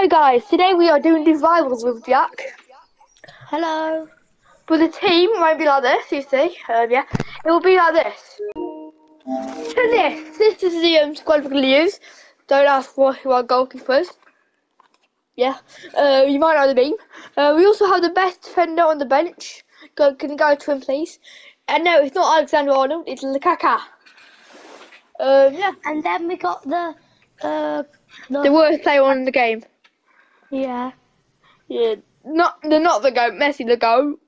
Hello guys, today we are doing these rivals with Jack. Hello. But the team won't be like this, you see. Um, yeah, it will be like this. So this, this is the um, squad we're going to use. Don't ask what who our goalkeepers. Yeah, uh, you might know the name. Uh, we also have the best defender on the bench. Go, can you go to him, please? And no, it's not Alexander Arnold. It's Lukaku. Um, yeah, And then we got the uh the, the worst player on in the game. Yeah Yeah, not the not the goat. Messi the goat.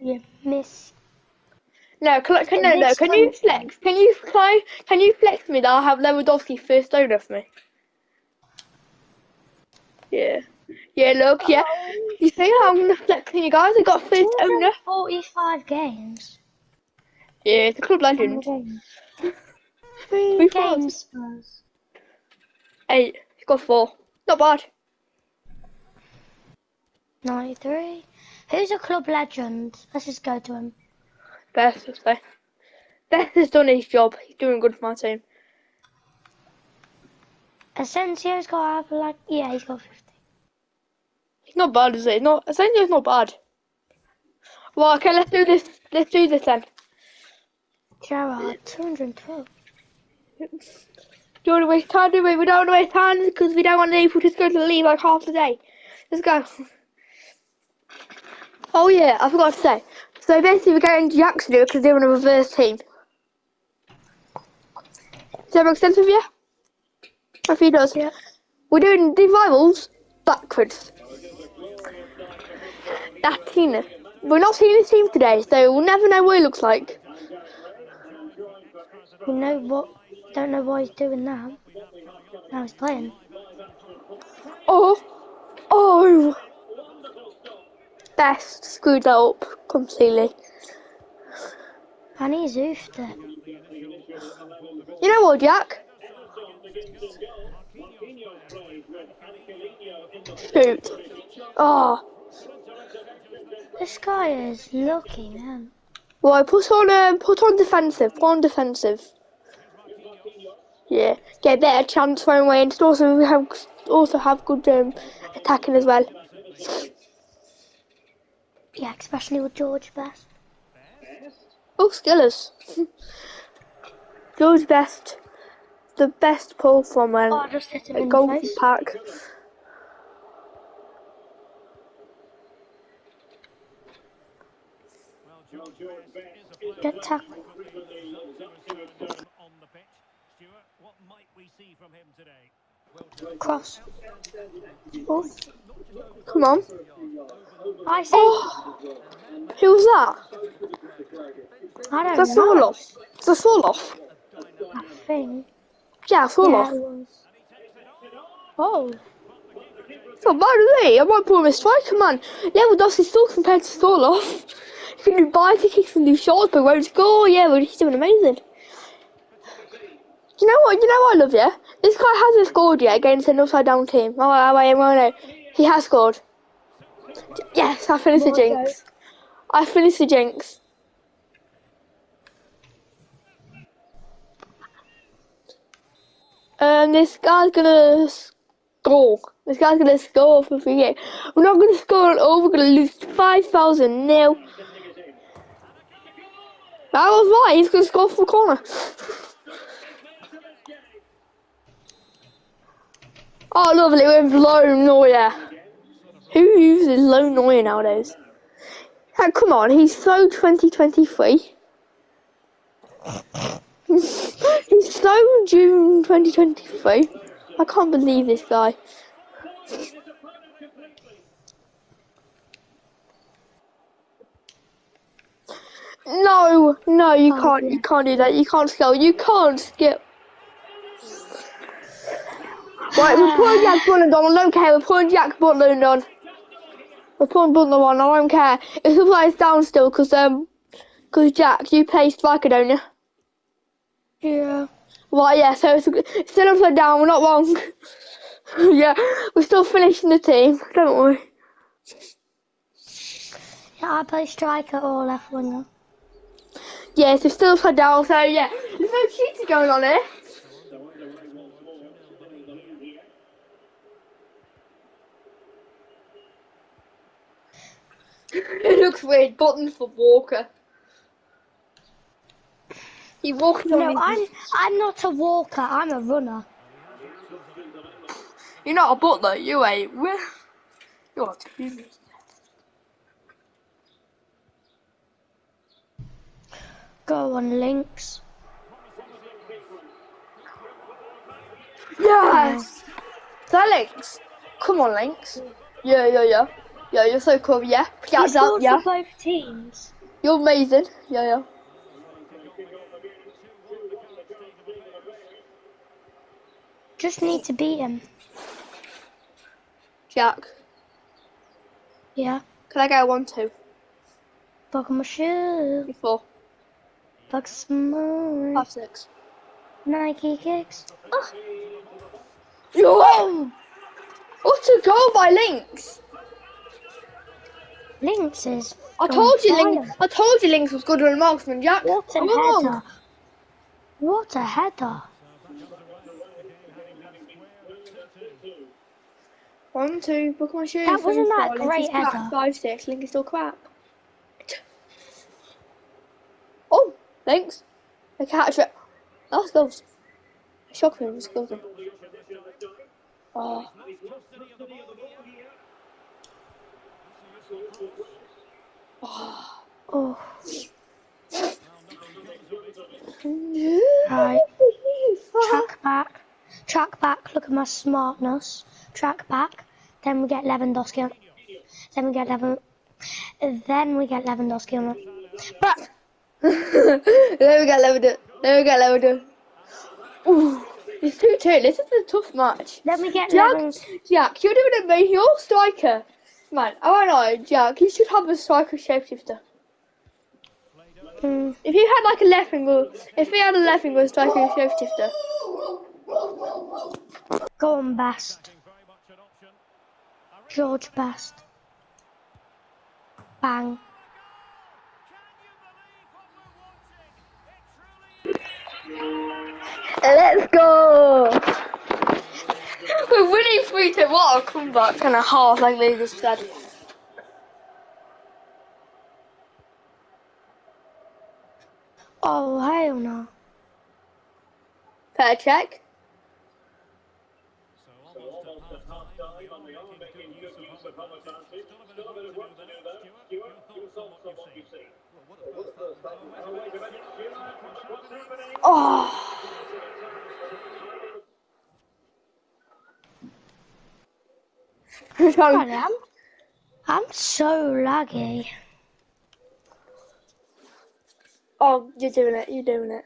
yeah Miss. No, can, can, no, no. Can you flex? Can you fly? Can you flex me that I'll have Lewandowski first owner for me? Yeah. Yeah, look, yeah. You see how I'm gonna flex you guys? I got first owner. Forty-five games. Yeah, it's a club legend. games? Three We've games. Eight. He's got four. Not bad. Ninety-three. Who's a club legend? Let's just go to him. Beth, let's say. Best has done his job. He's doing good for my team. Asensio's got like yeah he's got fifty. He's not bad, is he? Not Asensio's not bad. Well, okay, let's do this. Let's do this then. Gerard two hundred and twelve. Do you want to waste time, do we? We don't want to waste time because we don't want people to go to leave like half the day. Let's go. Oh yeah, I forgot to say. So basically we're going to Jacksonville because they're on a reverse team. Does that make sense with you? If he does. Yeah. We're doing the rivals backwards. That Tina. We're not seeing his team today, so we'll never know what he looks like. We know what. Don't know what he's doing now. Now he's playing. Oh, oh. Best screwed that up completely. And he's oofed it. You know what, Jack? Shoot. Oh, This guy is lucky man. well, put on um, put on defensive. Put on defensive. Yeah, get a better chance throwing away, and also we have also have good um, attacking as well. Yeah, especially with George Best. Oh, Skillers. George Best, the best pull from um, Oh, I just hit him a in the goal face. pack. Good tackle. on the pitch. Stuart, what might we see from him today? Cross. Oh, Come on. I see. Oh, who was that? I don't That's know. It's a Sorloff. I think. Yeah, Yeah, Sorloff. it was. Oh, It's not bad, is he? I might put him a striker, man. Lewandowski's still compared to Sorloff. He can do he kicks and do shots, but won't score. Yeah, but he's doing amazing. You know what? You know what I love, yeah? This guy hasn't scored yet against an upside down team. Oh, wait, wait, no. He has scored. Yes, I finished the jinx. I finished the jinx. Um, this guy's gonna score. This guy's gonna score for free. We're not gonna score at all. We're gonna lose five thousand nil. That was right. He's gonna score from the corner. Oh, lovely. With low Neuer. Who uses low Neuer nowadays? Ah, come on, he's so 2023. he's so June 2023. I can't believe this guy. No, no, you Oh, can't. yeah. You can't do that. You can't skill. You can't skip. Right, we're putting Jack Butland on. I don't care. We're putting Jack Butland on. We're putting Butland on. I don't care. If the player's down still, because um, because Jack, you play striker, don't you? yeah. Right, yeah. So it's it's still upside down. We're not wrong. yeah, we're still finishing the team. Don't worry. Yeah, I play striker or left winger. Yeah, so it's still upside down. So yeah, there's no cheating going on here. It looks weird. Buttons for Walker. He walks on No. I'm I'm not a walker. I'm a runner. You're not a butler. You ain't. You're a. Go on, links. Yes. Is that Lynx? Come on, links. Yeah, yeah, yeah. Yeah, you're so cool. Yeah. Yeah, scored yeah. for both teams. You're amazing. Yeah, yeah. Just need to beat him. Jack, Yeah. can I get a one, two, Buckle my shoe. four, Buck some five, six? Nike kicks. Ah. Oh. Yo! What a goal by Lynx! Lynx is. I told you. Lynx. I told you, Lynx was good on marksman, Jack. What a Come header. What a header. One, two, book my shoes. That wasn't that four, great is crap, header. Five, six, Lynx is still crap. Oh, Lynx. A catch it. That's goals. Shock me, it's goals. Oh. Oh. Right. Track back. Track back. Look at my smartness. Track back. Then we get Lewandowski on. Then we get Lewin. Then we get Lewandowski on. But there we go, Leverton. There we go, Leverton. Ooh, it's 2 2. This is a tough match. then we get Jack. Jack, you're doing amazing. You're a striker. Man, I don't know, Jack, you should have a striker shapeshifter. Mm, If you had like a left winger, if we had a left winger striker shapeshifter. go on, Bast. George Bast. Bang. Let's go! We're winning 3 2. What a comeback and a half, like they just said. Oh, hell no. Fair check. Oh. Sorry, I'm, I'm so laggy. oh, you're doing it. You're doing it.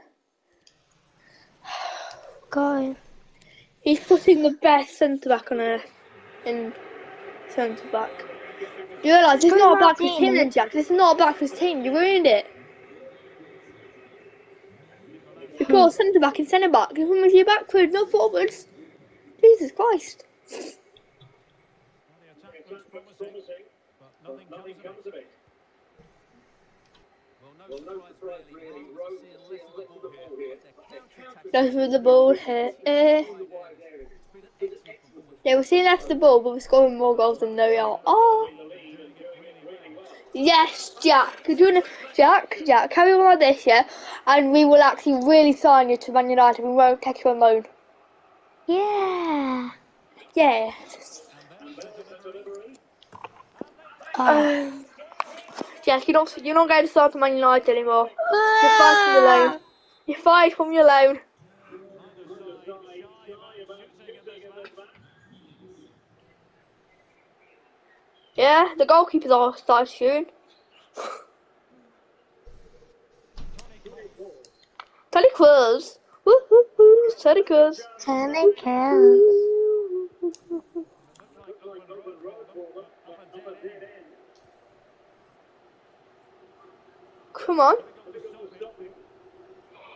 Go. He's putting the best centre back on earth in centre back. You realise this is not a back for his team, then, Jack. This is not a back for his team. You ruined it. You put hmm. centre back and centre back. You move you backwards, not forwards. Jesus Christ. Left with the ball here. Eh. Yeah, we're seeing left the ball, but we're scoring more goals than they are. Oh. Yes, Jack. Could you wanna, Jack, Jack, carry on like this, yeah? And we will actually really sign you to Man United. We won't take you on loan. Yeah. Yeah. Oh. Um, Jack, you don't, you're not going to start to Man United anymore. You're fired from your loan. You're fired from your loan. Yeah, the goalkeepers all started shooting. Teddy Cruz. Woo hoo hoo, Teddy Cruz. come on.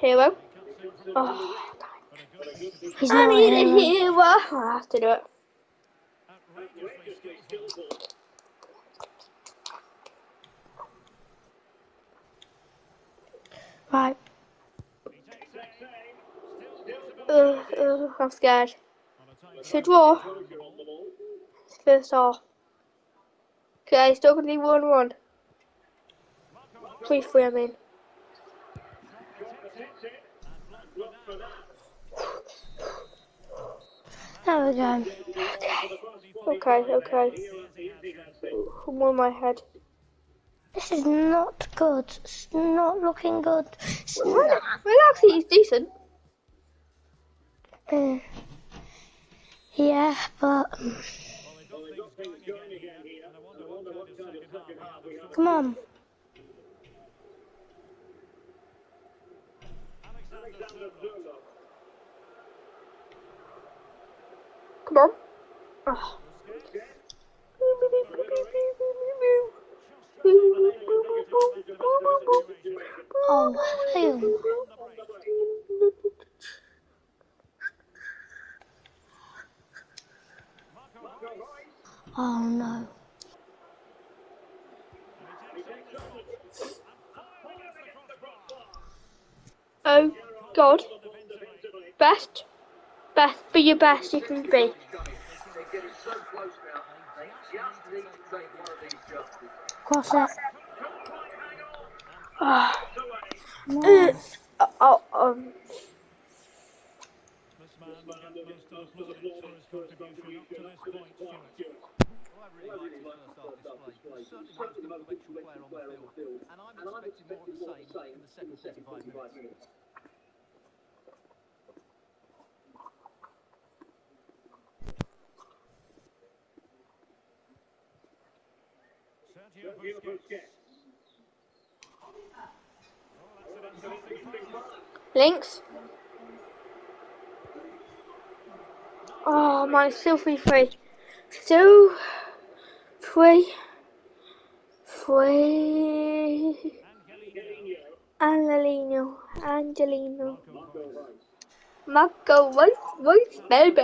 Hero. Oh, He's I need a hero. hero. I have to do it. Right. Ugh, ugh, I'm scared. It's a draw. It's first off. Okay, it's still going to be 1 1. Please free, in. mean. There we go. Okay. Okay, okay. I'm my head. This is not good. It's not looking good. It's well, not. Well, decent. Uh, yeah, but. Um, come on. Come on. Oh. Oh, phew. Oh no. Oh God. Best. Best. Be your best you can be. Cross it. Ah. Uh, oh, um. This man will get most of the plaudits for his contribution up to this point, Stuart. Well, I really liked his first half display. He was certainly most influential player on the field, and I'm expecting more of the same in the second 45 minutes. Sergio Busquets. Oh, that's an interesting pass. Links. Oh man, still free free. Still free. Free. Angelino. Angelino. Marco, what? What's baby?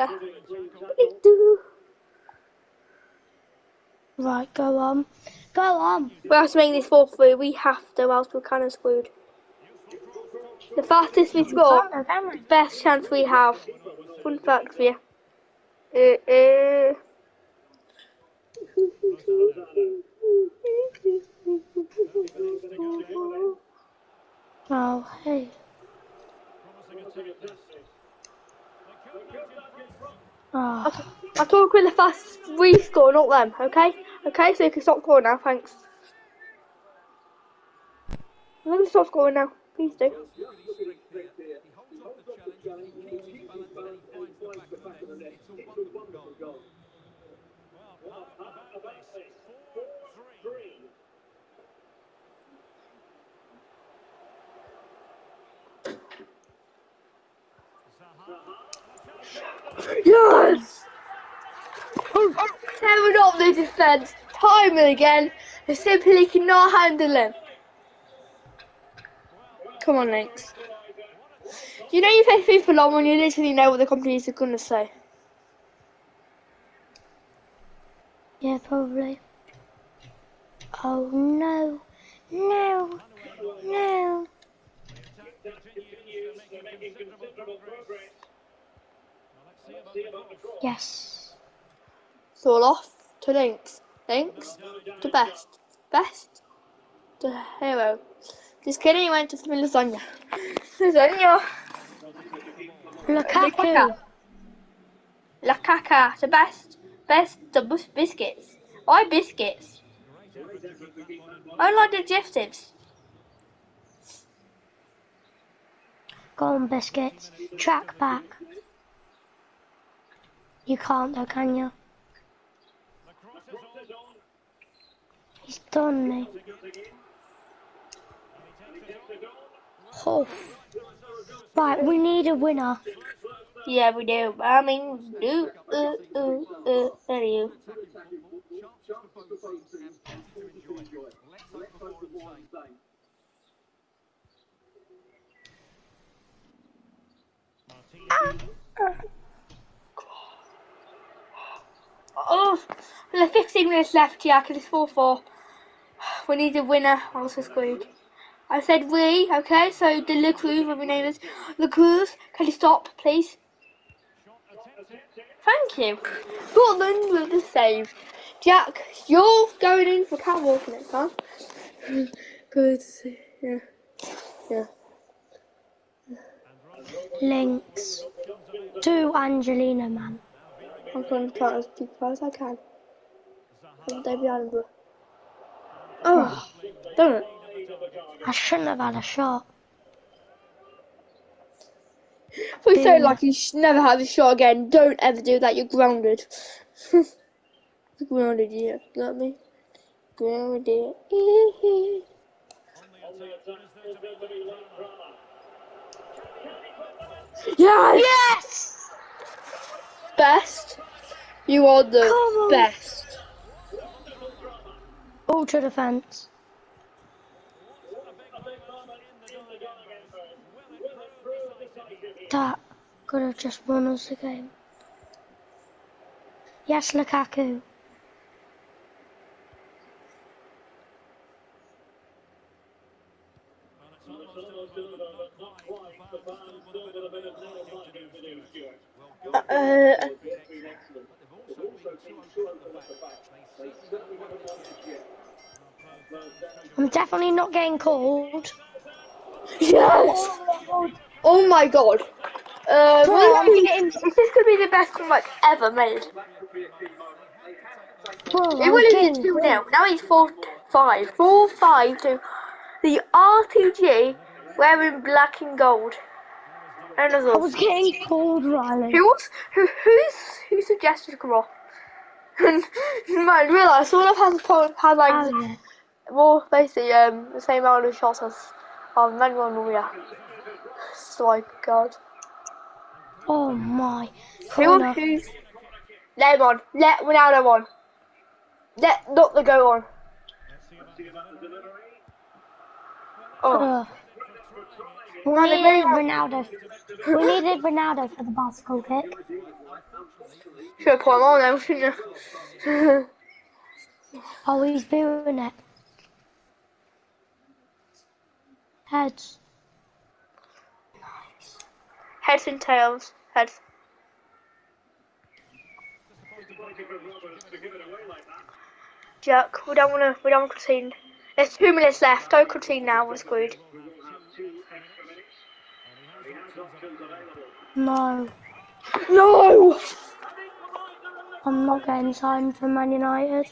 Right, go on. Go on. We have to make this 4 3. We have to, else we're kind of screwed. The fastest we score, Can't go, can we? best chance we have. Fun fact for you. Uh, uh. Oh, hey. Oh, I talk with the fast we score, not them, okay? Okay, so you can stop scoring now, thanks. I'm gonna stop scoring now, please do. He holds off the challenge, he keeps his balance, he finds the of the net. It's a wonderful goal. Well, how about this? 4-3. Yes! Tearing up the defence, time and again, they simply cannot handle him. Come on, Lynx. You know you play FIFA long when you literally know what the companies are gonna say. yeah, probably. Oh, no. No. No. Yes. All off to Lynx. Lynx to best. Best to hero. Just kidding, he went to some lasagna. Lasagna. Lukaku. La caca to best. Best to bus- biscuits. Why biscuits? I like digestives. Go on, biscuits. Track back. You can't though, can you? He's done me. Oh. Right, we need a winner. Yeah, we do. I mean, do, uh, uh, uh, there you. Ah. Oh, there's 15 minutes left, yeah, because it's 4 4. We need a winner, I also screwed. I said we, okay, so the Le Cruz, whatever your name is. Le Cruz, can you stop, please? Thank you. Butland with the save. Jack, you're going in for catwalk next time. Because, yeah. Yeah. Links. To Angelino, man. I'm going to try as deep as I can. And David Attenborough. Oh, don't? I shouldn't have had a shot. We're so lucky you never have a shot again. Don't ever do that. You're grounded. Grounded, yeah. Got me? Grounded. Yes! Yes! Best. You are the best. Ultra defense. That could have just won us the game. Yes, Lukaku. Definitely not getting called. yes! Oh my god. Uh, Bro, will I'm that be- getting- this gonna be the best comeback ever made? Bro, It I'm will be 2 0. Now he's 4 5. 4 5 to the RTG wearing black and gold. And I was getting called, Riley. Who was who who's who suggested Cross? And man, I realised someone has po- had like More basically um the same amount of shots as um Manuel Neuer. So like God. Oh my. Who who's let him on. Let Ronaldo on. Let not the go on. Oh, we needed Ronaldo. We needed Ronaldo for the bicycle kick. should have put him on now, shouldn't you? Oh, he's doing it. Heads. Heads and tails. Heads. Jack, we don't wanna we don't wanna concede. There's two minutes left, don't concede now, we're screwed. No, No! I'm not getting signed for Man United.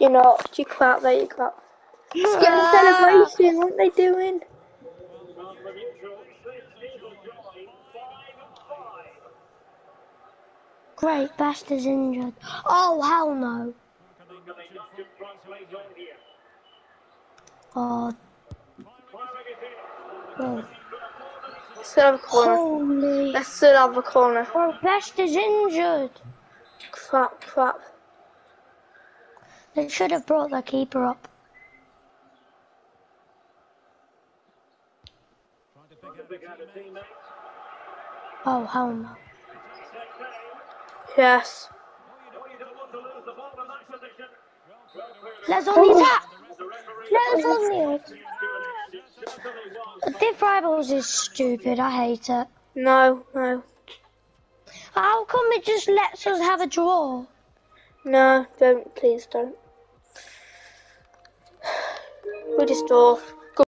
You're not, you crap there, you crap. Just celebration, what are they doing? Great, Best is injured. Oh, hell no. Oh. Oh. Still have a corner. Holy. Let's still have a corner. Oh, Best is injured. Crap, crap. They should have brought the keeper up. Oh, hell no. Yes. Let's only oh. that. Let's only Diff Rivals is stupid. I hate it. No, no. How come it just lets us have a draw? No, don't, please don't. We just draw.